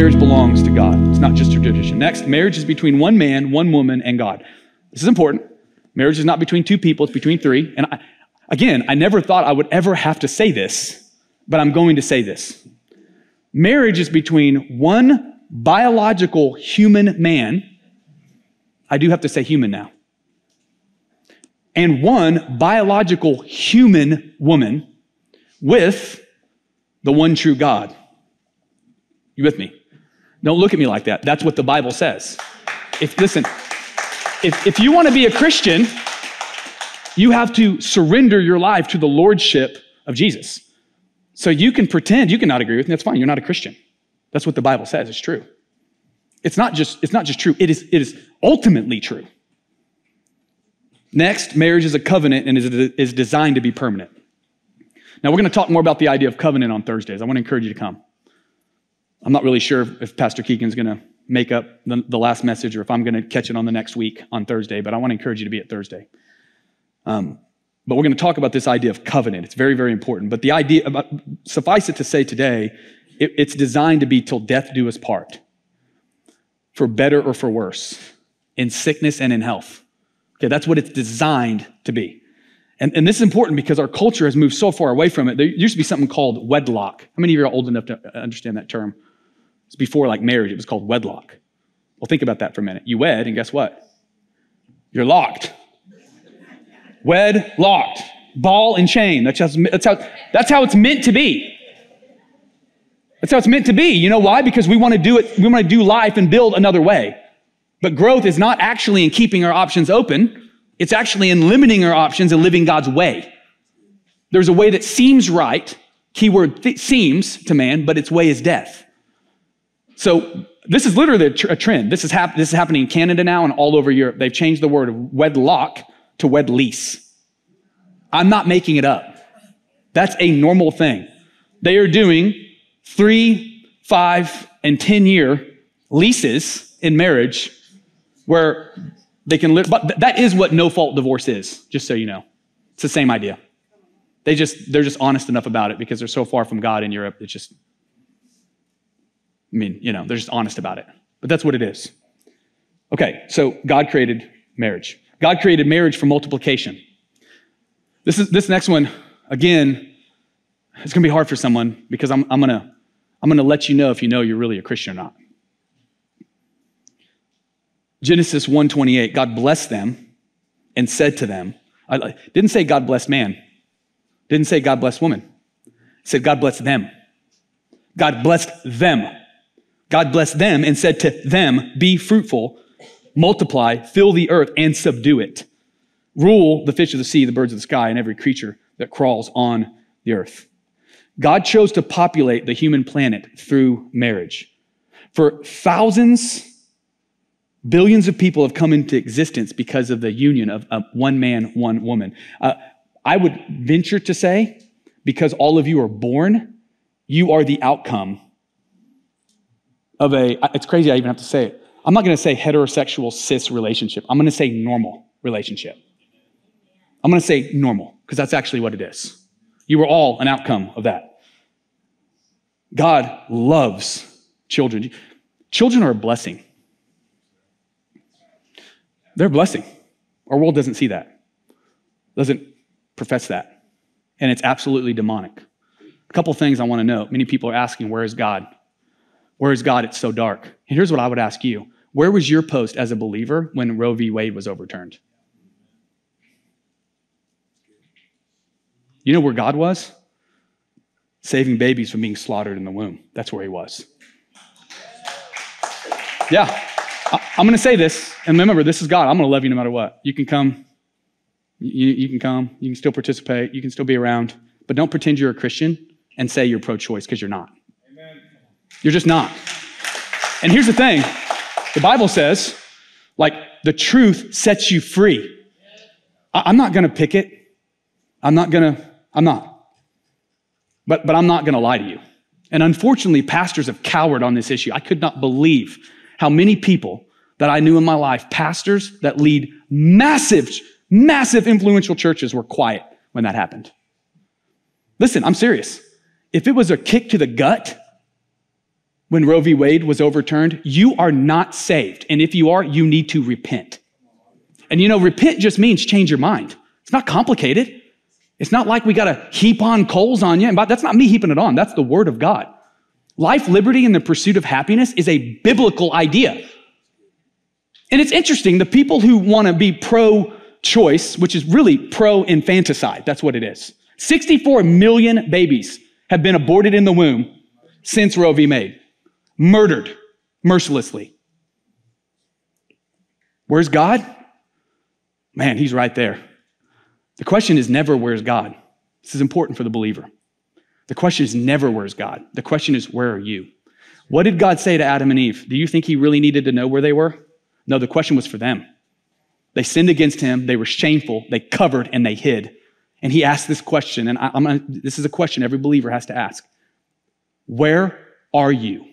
marriage belongs to God. It's not just tradition. Next, marriage is between one man, one woman, and God. This is important. Marriage is not between two people, it's between three. And I, again, I never thought I would ever have to say this, but I'm going to say this. Marriage is between one biological human man. I do have to say human now. And one biological human woman with the one true God. You with me? Don't look at me like that. That's what the Bible says. If listen, if, if you want to be a Christian, you have to surrender your life to the lordship of Jesus. So you can pretend you cannot agree with me. That's fine. You're not a Christian. That's what the Bible says. It's true. It's not just, it's not just true. It is, it is ultimately true. Next, marriage is a covenant and is, is designed to be permanent. Now, we're going to talk more about the idea of covenant on Thursdays. I want to encourage you to come. I'm not really sure if Pastor Keegan's going to make up the, the, last message or if I'm going to catch it on the next week on Thursday, but I want to encourage you to be at Thursday. Um, but we're going to talk about this idea of covenant. It's very, very important. But the idea, about, suffice it to say today, it, it's designed to be till death do us part, for better or for worse, in sickness and in health. Okay, that's what it's designed to be. And, and this is important because our culture has moved so far away from it. There used to be something called wedlock. How many of you are old enough to understand that term? Before like marriage, it was called wedlock. Well, think about that for a minute. You wed, and guess what? You're locked. Wed, locked. Ball and chain. That's, just, that's, how, that's how it's meant to be. That's how it's meant to be. You know why? Because we want to do it, we want to do life and build another way. But growth is not actually in keeping our options open, it's actually in limiting our options and living God's way. There's a way that seems right, keyword th- seems to man, but its way is death. So this is literally a, tr- a trend. This is, hap- this is happening in Canada now and all over Europe. They've changed the word wedlock to wed lease. I'm not making it up. That's a normal thing. They are doing three, five, and 10 year leases in marriage where they can live. But that is what no fault divorce is, just so you know. It's the same idea. They just, they're just honest enough about it because they're so far from God in Europe. It's just, I mean, you know, they're just honest about it. But that's what it is. Okay, so God created marriage. God created marriage for multiplication. This is this next one, again, it's gonna be hard for someone because I'm, I'm gonna I'm gonna let you know if you know you're really a Christian or not. Genesis 1:28, God blessed them and said to them, I didn't say God blessed man, didn't say God blessed woman. It said God blessed them. God blessed them. God blessed them and said to them, Be fruitful, multiply, fill the earth, and subdue it. Rule the fish of the sea, the birds of the sky, and every creature that crawls on the earth. God chose to populate the human planet through marriage. For thousands Billions of people have come into existence because of the union of, one man, one woman. Uh, I would venture to say, because all of you are born, you are the outcome of a, it's crazy I even have to say it. I'm not going to say heterosexual cis relationship. I'm going to say normal relationship. I'm going to say normal because that's actually what it is. You were all an outcome of that. God loves children. Children are a blessing. They're a blessing. Our world doesn't see that, doesn't profess that. And it's absolutely demonic. A couple things I want to note. Many people are asking, Where is God? Where is God? It's so dark. And here's what I would ask you Where was your post as a believer when Roe v. Wade was overturned? You know where God was? Saving babies from being slaughtered in the womb. That's where he was. Yeah. I'm going to say this, and remember, this is God. I'm going to love you no matter what. You can come. You, you can come. You can still participate. You can still be around. But don't pretend you're a Christian and say you're pro choice because you're not. You're just not. And here's the thing the Bible says, like, the truth sets you free. I'm not going to pick it. I'm not going to, I'm not. But, but I'm not going to lie to you. And unfortunately, pastors have cowered on this issue. I could not believe how many people that I knew in my life, pastors that lead massive, massive influential churches, were quiet when that happened. Listen, I'm serious. If it was a kick to the gut, when Roe v. Wade was overturned, you are not saved. And if you are, you need to repent. And you know, repent just means change your mind. It's not complicated. It's not like we got to heap on coals on you. And that's not me heaping it on. That's the word of God. Life, liberty, and the pursuit of happiness is a biblical idea. And it's interesting, the people who want to be pro choice, which is really pro infanticide, that's what it is. 64 million babies have been aborted in the womb since Roe v. Wade, murdered mercilessly. Where's God? Man, he's right there. The question is never, where's God? This is important for the believer. The question is never, where's God? The question is, where are you? What did God say to Adam and Eve? Do you think he really needed to know where they were? No, the question was for them. They sinned against him, they were shameful, they covered, and they hid. And he asked this question, and I, am this is a question every believer has to ask Where are you?